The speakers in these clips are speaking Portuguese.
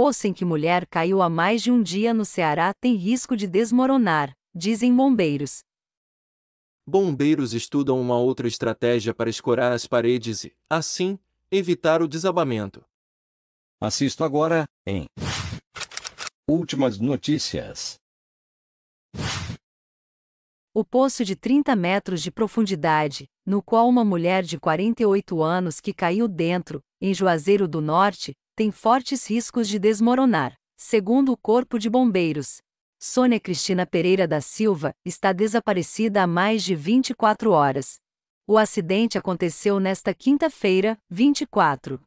Poço em que mulher caiu há mais de um dia no Ceará tem risco de desmoronar, dizem bombeiros. Bombeiros estudam uma outra estratégia para escorar as paredes e, assim, evitar o desabamento. Assisto agora, em Últimas Notícias. O poço de 30 metros de profundidade, no qual uma mulher de 48 anos que caiu dentro, em Juazeiro do Norte, tem fortes riscos de desmoronar, segundo o Corpo de Bombeiros. Sônia Cristina Pereira da Silva está desaparecida há mais de 24 horas. O acidente aconteceu nesta quinta-feira, 24.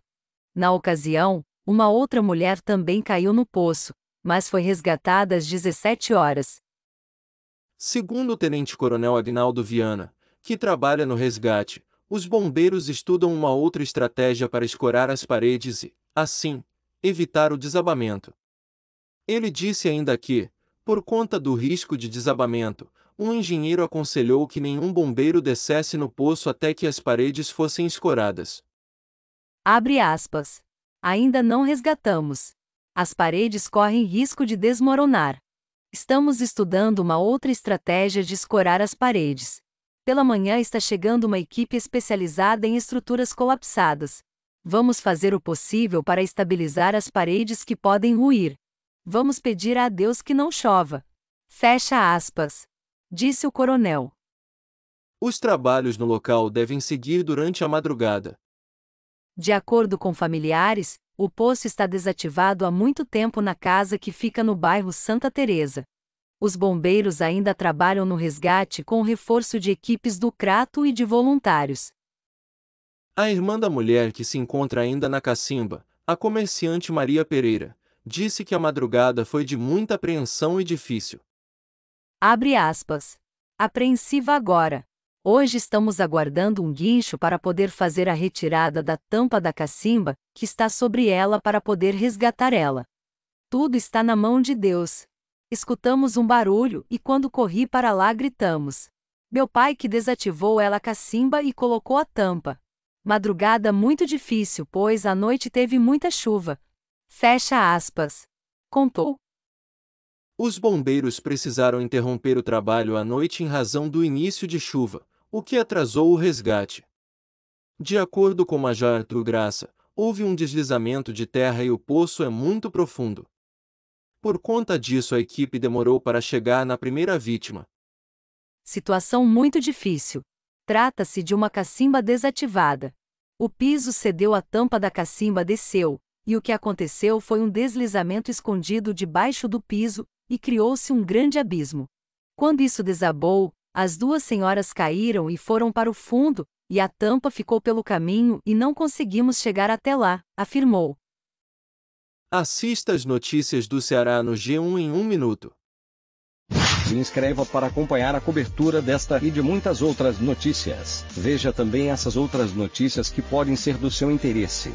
Na ocasião, uma outra mulher também caiu no poço, mas foi resgatada às 17 horas. Segundo o tenente-coronel Agnaldo Viana, que trabalha no resgate, os bombeiros estudam uma outra estratégia para escorar as paredes e, assim, evitar o desabamento. Ele disse ainda que, por conta do risco de desabamento, um engenheiro aconselhou que nenhum bombeiro descesse no poço até que as paredes fossem escoradas. Abre aspas. Ainda não resgatamos. As paredes correm risco de desmoronar. Estamos estudando uma outra estratégia de escorar as paredes. Pela manhã está chegando uma equipe especializada em estruturas colapsadas. Vamos fazer o possível para estabilizar as paredes que podem ruir. Vamos pedir a Deus que não chova. Fecha aspas. Disse o coronel. Os trabalhos no local devem seguir durante a madrugada. De acordo com familiares, o poço está desativado há muito tempo na casa que fica no bairro Santa Teresa. Os bombeiros ainda trabalham no resgate com o reforço de equipes do Crato e de voluntários. A irmã da mulher que se encontra ainda na cacimba, a comerciante Maria Pereira, disse que a madrugada foi de muita apreensão e difícil. Abre aspas. Apreensiva agora. Hoje estamos aguardando um guincho para poder fazer a retirada da tampa da cacimba, que está sobre ela para poder resgatar ela. Tudo está na mão de Deus. Escutamos um barulho e quando corri para lá gritamos. Meu pai que desativou ela a cacimba e colocou a tampa. Madrugada muito difícil, pois à noite teve muita chuva. Fecha aspas. Contou. Os bombeiros precisaram interromper o trabalho à noite em razão do início de chuva, o que atrasou o resgate. De acordo com Major Arthur Graça, houve um deslizamento de terra e o poço é muito profundo. Por conta disso, a equipe demorou para chegar na primeira vítima. Situação muito difícil. Trata-se de uma cacimba desativada. O piso cedeu, a tampa da cacimba desceu, e o que aconteceu foi um deslizamento escondido debaixo do piso, e criou-se um grande abismo. Quando isso desabou, as duas senhoras caíram e foram para o fundo, e a tampa ficou pelo caminho e não conseguimos chegar até lá, afirmou. Assista as notícias do Ceará no G1 em um minuto. Se inscreva para acompanhar a cobertura desta e de muitas outras notícias. Veja também essas outras notícias que podem ser do seu interesse.